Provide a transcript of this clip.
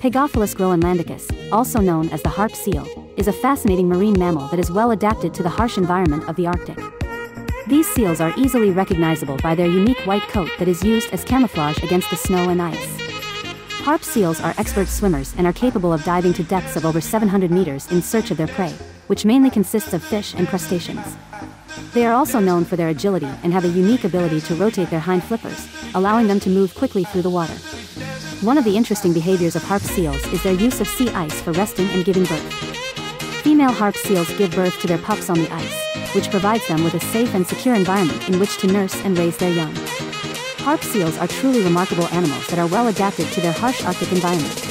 Pagophilus groenlandicus, also known as the harp seal, is a fascinating marine mammal that is well adapted to the harsh environment of the Arctic. These seals are easily recognizable by their unique white coat that is used as camouflage against the snow and ice. Harp seals are expert swimmers and are capable of diving to depths of over 700 meters in search of their prey, which mainly consists of fish and crustaceans. They are also known for their agility and have a unique ability to rotate their hind flippers, allowing them to move quickly through the water. One of the interesting behaviors of harp seals is their use of sea ice for resting and giving birth. Female harp seals give birth to their pups on the ice, which provides them with a safe and secure environment in which to nurse and raise their young. Harp seals are truly remarkable animals that are well adapted to their harsh Arctic environment.